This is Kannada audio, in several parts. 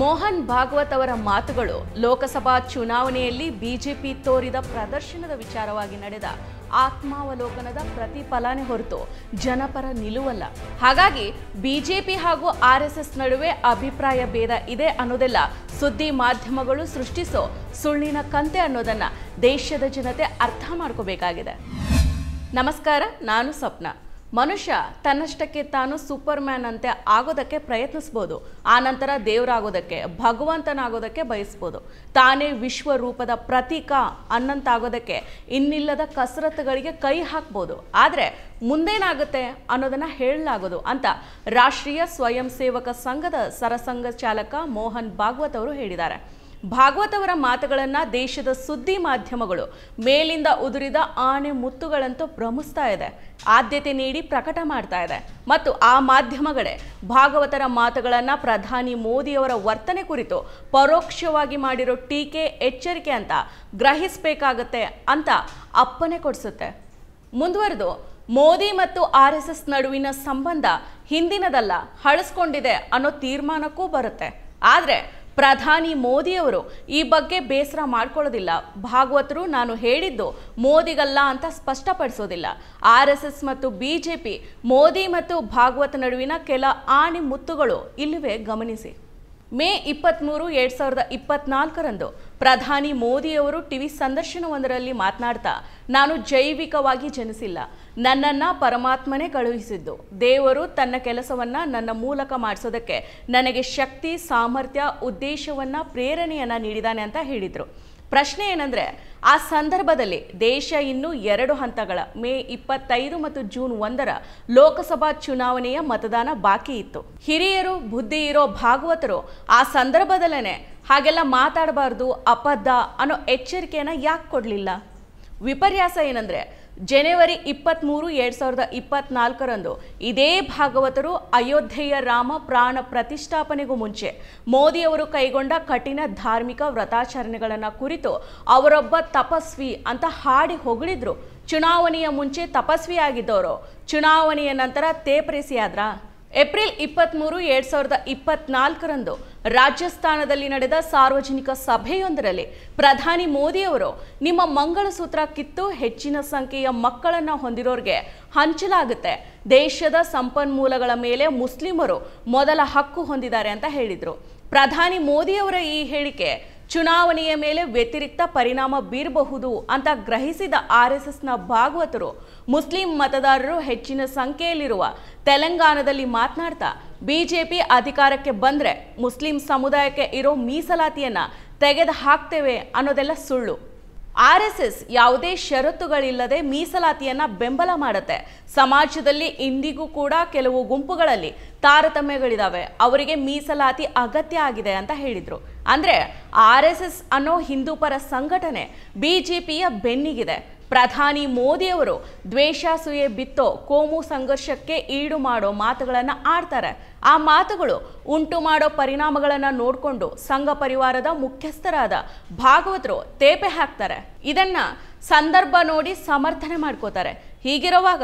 ಮೋಹನ್ ಭಾಗವತ್ ಅವರ ಮಾತುಗಳು ಲೋಕಸಭಾ ಚುನಾವಣೆಯಲ್ಲಿ ಬಿಜೆಪಿ ತೋರಿದ ಪ್ರದರ್ಶನದ ವಿಚಾರವಾಗಿ ನಡೆದ ಆತ್ಮಾವಲೋಕನದ ಪ್ರತಿಫಲನೆ ಹೊರತು ಜನಪರ ನಿಲುವಲ್ಲ. ಹಾಗಾಗಿ ಬಿಜೆಪಿ ಹಾಗೂ ಆರ್ಎಸ್ಎಸ್ ನಡುವೆ ಅಭಿಪ್ರಾಯ ಭೇದ ಇದೆ ಅನ್ನೋದೆಲ್ಲ ಸುದ್ದಿ ಮಾಧ್ಯಮಗಳು ಸೃಷ್ಟಿಸೋ ಸುಳ್ಳಿನ ಕಂತೆ ಅನ್ನೋದನ್ನ ದೇಶದ ಜನತೆ ಅರ್ಥ ಮಾಡ್ಕೋಬೇಕಾಗಿದೆ. ನಮಸ್ಕಾರ, ನಾನು ಸ್ವಪ್ನ. ಮನುಷ್ಯ ತನ್ನಷ್ಟಕ್ಕೆ ತಾನು ಸೂಪರ್ ಮ್ಯಾನ್ ಅಂತೆ ಆಗೋದಕ್ಕೆ ಪ್ರಯತ್ನಿಸ್ಬೋದು. ಆನಂತರ ದೇವರಾಗೋದಕ್ಕೆ, ಭಗವಂತನಾಗೋದಕ್ಕೆ ಬಯಸ್ಬೋದು. ತಾನೇ ವಿಶ್ವರೂಪದ ಪ್ರತೀಕ ಅನ್ನಂತಾಗೋದಕ್ಕೆ ಇನ್ನಿಲ್ಲದ ಕಸರತ್ತುಗಳಿಗೆ ಕೈ ಹಾಕ್ಬೋದು. ಆದರೆ ಮುಂದೇನಾಗುತ್ತೆ ಅನ್ನೋದನ್ನು ಹೇಳಲಾಗೋದು ಅಂತ ರಾಷ್ಟ್ರೀಯ ಸ್ವಯಂ ಸೇವಕ ಸಂಘದ ಸರಸಂಘ ಚಾಲಕ ಮೋಹನ್ ಭಾಗವತ್ ಅವರು ಹೇಳಿದ್ದಾರೆ. ಭಾಗವತ್ ಅವರ ಮಾತುಗಳನ್ನ ದೇಶದ ಸುದ್ದಿ ಮಾಧ್ಯಮಗಳು ಮೇಲಿಂದ ಉದುರಿದ ಆನೆ ಮುತ್ತುಗಳಂತೂ ಭ್ರಮಿಸ್ತಾ ಇದೆ. ಆದ್ಯತೆ ನೀಡಿ ಪ್ರಕಟ ಮಾಡ್ತಾ ಇದೆ. ಮತ್ತು ಆ ಮಾಧ್ಯಮಗಳೇ ಭಾಗವತರ ಮಾತುಗಳನ್ನ ಪ್ರಧಾನಿ ಮೋದಿಯವರ ವರ್ತನೆ ಕುರಿತು ಪರೋಕ್ಷವಾಗಿ ಮಾಡಿರೋ ಟೀಕೆ ಎಚ್ಚರಿಕೆ ಅಂತ ಗ್ರಹಿಸಬೇಕಾಗತ್ತೆ ಅಂತ ಅಪ್ಪನೆ ಕೊಡಿಸುತ್ತೆ. ಮುಂದುವರೆದು, ಮೋದಿ ಮತ್ತು ಆರ್ ಎಸ್ ಎಸ್ ನಡುವಿನ ಸಂಬಂಧ ಹಿಂದಿನದಲ್ಲ ಹಳಸ್ಕೊಂಡಿದೆ ಅನ್ನೋ ತೀರ್ಮಾನಕ್ಕೂ ಬರುತ್ತೆ. ಆದರೆ ಪ್ರಧಾನಿ ಮೋದಿಯವರು ಈ ಬಗ್ಗೆ ಬೇಸರ ಮಾಡ್ಕೊಳ್ಳೋದಿಲ್ಲ. ಭಾಗವತರು ನಾನು ಹೇಳಿದ್ದು ಮೋದಿಗಲ್ಲ ಅಂತ ಸ್ಪಷ್ಟಪಡಿಸೋದಿಲ್ಲ. ಆರ್ ಎಸ್ ಎಸ್ ಮತ್ತು ಬಿಜೆಪಿ ಮೋದಿ ಮತ್ತು ಭಾಗವತ್ ನಡುವಿನ ಕೆಲ ಆಣಿ ಮುತ್ತುಗಳು ಇಲ್ಲಿವೆ ಗಮನಿಸಿ. ಮೇ ಇಪ್ಪತ್ತ್ಮೂರು ಎರಡು ಸಾವಿರದ ಇಪ್ಪತ್ನಾಲ್ಕರಂದು ಪ್ರಧಾನಿ ಮೋದಿಯವರು ಟಿವಿ ಸಂದರ್ಶನವೊಂದರಲ್ಲಿ ಮಾತನಾಡ್ತಾ, ನಾನು ಜೈವಿಕವಾಗಿ ಜನಿಸಿಲ್ಲ. ನನ್ನನ್ನು ಪರಮಾತ್ಮನೇ ಕಳುಹಿಸಿದ್ದು. ದೇವರು ತನ್ನ ಕೆಲಸವನ್ನು ನನ್ನ ಮೂಲಕ ಮಾಡಿಸೋದಕ್ಕೆ ನನಗೆ ಶಕ್ತಿ, ಸಾಮರ್ಥ್ಯ, ಉದ್ದೇಶವನ್ನು, ಪ್ರೇರಣೆಯನ್ನು ನೀಡಿದ್ದಾನೆ ಅಂತ ಹೇಳಿದರು. ಪ್ರಶ್ನೆ ಏನಂದ್ರೆ, ಆ ಸಂದರ್ಭದಲ್ಲಿ ದೇಶ ಇನ್ನು ಎರಡು ಹಂತಗಳ, ಮೇ ಇಪ್ಪತ್ತೈದು ಮತ್ತು ಜೂನ್ ಒಂದರ ಲೋಕಸಭಾ ಚುನಾವಣೆಯ ಮತದಾನ ಬಾಕಿ ಇತ್ತು. ಹಿರಿಯರು ಬುದ್ಧಿ ಇರೋ ಭಾಗವತರು ಆ ಸಂದರ್ಭದಲ್ಲೇ ಹಾಗೆಲ್ಲ ಮಾತಾಡಬಾರ್ದು ಅಪದ್ಧ ಅನ್ನೋ ಎಚ್ಚರಿಕೆಯನ್ನು ಯಾಕೆ ಕೊಡಲಿಲ್ಲ? ವಿಪರ್ಯಾಸ ಏನಂದ್ರೆ ಜನವರಿ ಇಪ್ಪತ್ತ್ಮೂರು ಎರಡು ಸಾವಿರದ ಇಪ್ಪತ್ನಾಲ್ಕರಂದು ಇದೇ ಭಾಗವತರು ಅಯೋಧ್ಯೆಯ ರಾಮ ಪ್ರಾಣ ಪ್ರತಿಷ್ಠಾಪನೆಗೂ ಮುಂಚೆ ಮೋದಿಯವರು ಕೈಗೊಂಡ ಕಠಿಣ ಧಾರ್ಮಿಕ ವ್ರತಾಚರಣೆಗಳನ್ನು ಕುರಿತು ಅವರೊಬ್ಬ ತಪಸ್ವಿ ಅಂತ ಹಾಡಿ ಹೊಗಳಿದ್ರು. ಚುನಾವಣೆಯ ಮುಂಚೆ ತಪಸ್ವಿ ಆಗಿದ್ದವರು. ಚುನಾವಣೆಯ ನಂತರ ತೇಪರಿಸಿಯಾದ್ರಾ? ಏಪ್ರಿಲ್ ಇಪ್ಪತ್ತ್ಮೂರು ಎರಡು ಸಾವಿರದ ಇಪ್ಪತ್ನಾಲ್ಕರಂದು ರಾಜಸ್ಥಾನದಲ್ಲಿ ನಡೆದ ಸಾರ್ವಜನಿಕ ಸಭೆಯೊಂದರಲ್ಲಿ ಪ್ರಧಾನಿ ಮೋದಿಯವರು ನಿಮ್ಮ ಮಂಗಳಸೂತ್ರ ಕಿತ್ತು ಹೆಚ್ಚಿನ ಸಂಖ್ಯೆಯ ಮಕ್ಕಳನ್ನು ಹೊಂದಿರೋರಿಗೆ ಹಂಚಲಾಗುತ್ತೆ. ದೇಶದ ಸಂಪನ್ಮೂಲಗಳ ಮೇಲೆ ಮುಸ್ಲಿಮರು ಮೊದಲ ಹಕ್ಕು ಹೊಂದಿದ್ದಾರೆ ಅಂತ ಹೇಳಿದರು. ಪ್ರಧಾನಿ ಮೋದಿಯವರ ಈ ಹೇಳಿಕೆ ಚುನಾವಣೆಯ ಮೇಲೆ ವ್ಯತಿರಿಕ್ತ ಪರಿಣಾಮ ಬೀರಬಹುದು ಅಂತ ಗ್ರಹಿಸಿದ ಆರ್ಎಸ್ಎಸ್ನ ಎಸ್ ಎಸ್ನ ಭಾಗವತರು ಮುಸ್ಲಿಂ ಮತದಾರರು ಹೆಚ್ಚಿನ ಸಂಖ್ಯೆಯಲ್ಲಿರುವ ತೆಲಂಗಾಣದಲ್ಲಿ ಮಾತನಾಡ್ತಾ ಬಿಜೆಪಿ ಅಧಿಕಾರಕ್ಕೆ ಬಂದರೆ ಮುಸ್ಲಿಂ ಸಮುದಾಯಕ್ಕೆ ಇರೋ ಮೀಸಲಾತಿಯನ್ನು ತೆಗೆದು ಹಾಕ್ತೇವೆ ಅನ್ನೋದೆಲ್ಲ ಸುಳ್ಳು. ಆರ್ ಎಸ್ ಎಸ್ ಯಾವುದೇ ಷರತ್ತುಗಳಿಲ್ಲದೆ ಮೀಸಲಾತಿಯನ್ನು ಬೆಂಬಲ ಮಾಡುತ್ತೆ. ಸಮಾಜದಲ್ಲಿ ಇಂದಿಗೂ ಕೂಡ ಕೆಲವು ಗುಂಪುಗಳಲ್ಲಿ ತಾರತಮ್ಯಗಳಿದಾವೆ. ಅವರಿಗೆ ಮೀಸಲಾತಿ ಅಗತ್ಯ ಆಗಿದೆ ಅಂತ ಹೇಳಿದರು. ಅಂದರೆ ಆರ್ ಎಸ್ ಎಸ್ ಅನ್ನೋ ಹಿಂದೂಪರ ಸಂಘಟನೆ ಬಿಜೆಪಿಯ ಬೆನ್ನಿಗಿದೆ. ಪ್ರಧಾನಿ ಮೋದಿಯವರು ದ್ವೇಷಾಸೂಯೆ ಬಿತ್ತೋ ಕೋಮು ಸಂಘರ್ಷಕ್ಕೆ ಈಡು ಮಾಡೋ ಮಾತುಗಳನ್ನು ಆಡ್ತಾರೆ. ಆ ಮಾತುಗಳು ಉಂಟು ಮಾಡೋ ಪರಿಣಾಮಗಳನ್ನು ನೋಡಿಕೊಂಡು ಸಂಘ ಪರಿವಾರದ ಮುಖ್ಯಸ್ಥರಾದ ಭಾಗವತರು ತೇಪೆ ಹಾಕ್ತಾರೆ. ಇದನ್ನು ಸಂದರ್ಭ ನೋಡಿ ಸಮರ್ಥನೆ ಮಾಡ್ಕೋತಾರೆ. ಹೀಗಿರುವಾಗ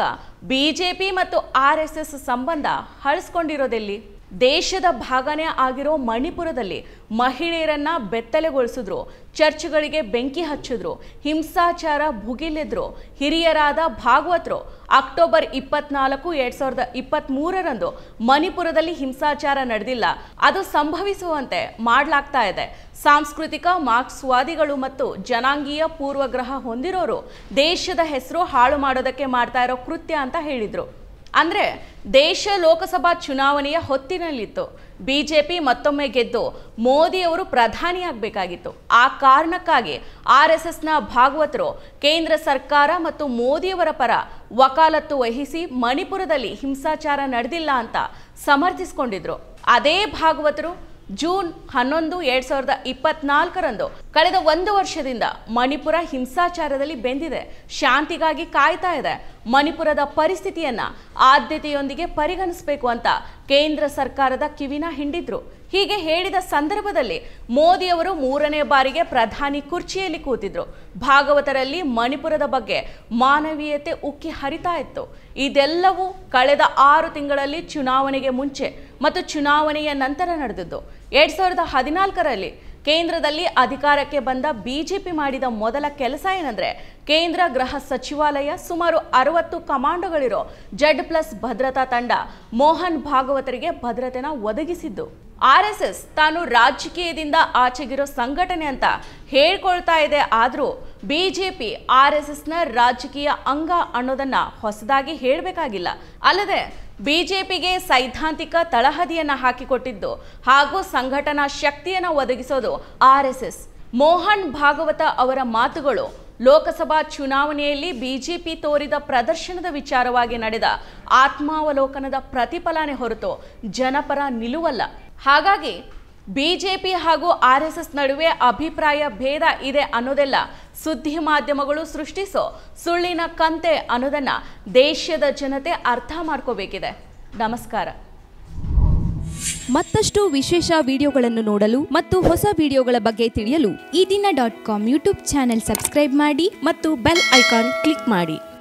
ಬಿಜೆಪಿ ಮತ್ತು ಆರ್ ಸಂಬಂಧ ಹಳಿಸ್ಕೊಂಡಿರೋದೆಲ್ಲಿ? ದೇಶದ ಭಾಗನೇ ಆಗಿರೋ ಮಣಿಪುರದಲ್ಲಿ ಮಹಿಳೆಯರನ್ನ ಬೆತ್ತಲೆಗೊಳಿಸಿದ್ರು, ಚರ್ಚ್ಗಳಿಗೆ ಬೆಂಕಿ ಹಚ್ಚಿದ್ರು, ಹಿಂಸಾಚಾರ ಭುಗಿಲೆದ್ರು, ಹಿರಿಯರಾದ ಭಾಗವತರು ಅಕ್ಟೋಬರ್ ಇಪ್ಪತ್ನಾಲ್ಕು ಎರಡ್ ಸಾವಿರದ ಇಪ್ಪತ್ತ್ಮೂರರಂದು ಮಣಿಪುರದಲ್ಲಿ ಹಿಂಸಾಚಾರ ನಡೆದಿಲ್ಲ. ಅದು ಸಂಭವಿಸುವಂತೆ ಮಾಡಲಾಗ್ತಾ ಇದೆ. ಸಾಂಸ್ಕೃತಿಕ ಮಾರ್ಕ್ಸ್ವಾದಿಗಳು ಮತ್ತು ಜನಾಂಗೀಯ ಪೂರ್ವಗ್ರಹ ಹೊಂದಿರೋರು ದೇಶದ ಹೆಸರು ಹಾಳು ಮಾಡೋದಕ್ಕೆ ಮಾಡ್ತಾ ಇರೋ ಕೃತ್ಯ ಅಂತ ಹೇಳಿದ್ರು. ಅಂದ್ರೆ ದೇಶ ಲೋಕಸಭಾ ಚುನಾವಣೆಯ ಹೊತ್ತಿನಲ್ಲಿತ್ತು. ಬಿಜೆಪಿ ಮತ್ತೊಮ್ಮೆ ಗೆದ್ದು ಮೋದಿಯವರು ಪ್ರಧಾನಿಯಾಗಬೇಕಾಗಿತ್ತು. ಆ ಕಾರಣಕ್ಕಾಗಿ ಆರ್ ಎಸ್ ಎಸ್ನ ಭಾಗವತರು ಕೇಂದ್ರ ಸರ್ಕಾರ ಮತ್ತು ಮೋದಿಯವರ ಪರ ವಕಾಲತ್ತು ವಹಿಸಿ ಮಣಿಪುರದಲ್ಲಿ ಹಿಂಸಾಚಾರ ನಡೆದಿಲ್ಲ ಅಂತ ಸಮರ್ಥಿಸಿಕೊಂಡಿದ್ರು. ಅದೇ ಭಾಗವತರು ಜೂನ್ ಹನ್ನೊಂದು, ಎರಡ್ ಸಾವಿರದ ಇಪ್ಪತ್ನಾಲ್ಕರಂದು ಕಳೆದ ಒಂದು ವರ್ಷದಿಂದ ಮಣಿಪುರ ಹಿಂಸಾಚಾರದಲ್ಲಿ ಬೆಂದಿದೆ. ಶಾಂತಿಗಾಗಿ ಕಾಯ್ತಾ ಇದೆ. ಮಣಿಪುರದ ಪರಿಸ್ಥಿತಿಯನ್ನ ಆದ್ಯತೆಯೊಂದಿಗೆ ಪರಿಗಣಿಸಬೇಕು ಅಂತ ಕೇಂದ್ರ ಸರ್ಕಾರದ ಕಿವಿನ ಹಿಂಡಿದ್ರು. ಹೀಗೆ ಹೇಳಿದ ಸಂದರ್ಭದಲ್ಲಿ ಮೋದಿಯವರು ಮೂರನೇ ಬಾರಿಗೆ ಪ್ರಧಾನಿ ಕುರ್ಚಿಯಲ್ಲಿ ಕೂತಿದ್ರು. ಭಾಗವತರಲ್ಲಿ ಮಣಿಪುರದ ಬಗ್ಗೆ ಮಾನವೀಯತೆ ಉಕ್ಕಿ ಹರಿತಾ ಇತ್ತು. ಇದೆಲ್ಲವೂ ಕಳೆದ ಆರು ತಿಂಗಳಲ್ಲಿ ಚುನಾವಣೆಗೆ ಮುಂಚೆ ಮತ್ತು ಚುನಾವಣೆಯ ನಂತರ ನಡೆದದ್ದು. ಎರಡ್ ಸಾವಿರದ ಹದಿನಾಲ್ಕರಲ್ಲಿ ಕೇಂದ್ರದಲ್ಲಿ ಅಧಿಕಾರಕ್ಕೆ ಬಂದ ಬಿಜೆಪಿ ಮಾಡಿದ ಮೊದಲ ಕೆಲಸ ಏನಂದ್ರೆ, ಕೇಂದ್ರ ಗೃಹ ಸಚಿವಾಲಯ ಸುಮಾರು ಅರವತ್ತು ಕಮಾಂಡೋಗಳಿರೋ ಜೆಡ್ ಪ್ಲಸ್ ಭದ್ರತಾ ತಂಡ ಮೋಹನ್ ಭಾಗವತರಿಗೆ ಭದ್ರತೆನ ಒದಗಿಸಿದ್ದು. ಆರ್ ತಾನು ರಾಜಕೀಯದಿಂದ ಆಚೆಗಿರೋ ಸಂಘಟನೆ ಅಂತ ಹೇಳ್ಕೊಳ್ತಾ ಇದೆ. ಆದರೂ ಬಿಜೆಪಿ ಆರ್ ಎಸ್ ಎಸ್ನ ರಾಜಕೀಯ ಅಂಗ ಅನ್ನೋದನ್ನ ಹೊಸದಾಗಿ ಹೇಳಬೇಕಾಗಿಲ್ಲ. ಅಲ್ಲದೆ ಬಿಜೆಪಿಗೆ ಸೈದ್ಧಾಂತಿಕ ತಳಹದಿಯನ್ನ ಹಾಕಿಕೊಟ್ಟಿದ್ದು ಹಾಗೂ ಸಂಘಟನಾ ಶಕ್ತಿಯನ್ನ ಒದಗಿಸೋದು R S S Mohan Bhagwat ಅವರ ಮಾತುಗಳು ಲೋಕಸಭಾ ಚುನಾವಣೆಯಲ್ಲಿ ಬಿಜೆಪಿ ತೋರಿದ ಪ್ರದರ್ಶನದ ವಿಚಾರವಾಗಿ ನಡೆದ ಆತ್ಮಾವಲೋಕನದ ಪ್ರತಿಫಲನೆ ಹೊರತು ಜನಪರ ನಿಲುವಲ್ಲ. ಹಾಗಾಗಿ ಬಿಜೆಪಿ ಹಾಗೂ ಆರ್ಎಸ್ಎಸ್ ಎಸ್ ಎಸ್ ನಡುವೆ ಅಭಿಪ್ರಾಯ ಭೇದ ಇದೆ ಅನ್ನೋದೆಲ್ಲ ಸುದ್ದಿ ಮಾಧ್ಯಮಗಳು ಸೃಷ್ಟಿಸೋ ಸುಳ್ಳಿನ ಕಂತೆ ಅನ್ನೋದನ್ನ ದೇಶದ ಜನತೆ ಅರ್ಥ ಮಾಡ್ಕೋಬೇಕಿದೆ. ನಮಸ್ಕಾರ. ಮತ್ತಷ್ಟು ವಿಶೇಷ ವಿಡಿಯೋಗಳನ್ನು ನೋಡಲು ಮತ್ತು ಹೊಸ ವಿಡಿಯೋಗಳ ಬಗ್ಗೆ ತಿಳಿಯಲು ಈ ದಿನ dot com YouTube channel subscribe ಮಾಡಿ ಮತ್ತು ಬೆಲ್ ಐಕಾನ್ ಕ್ಲಿಕ್ ಮಾಡಿ.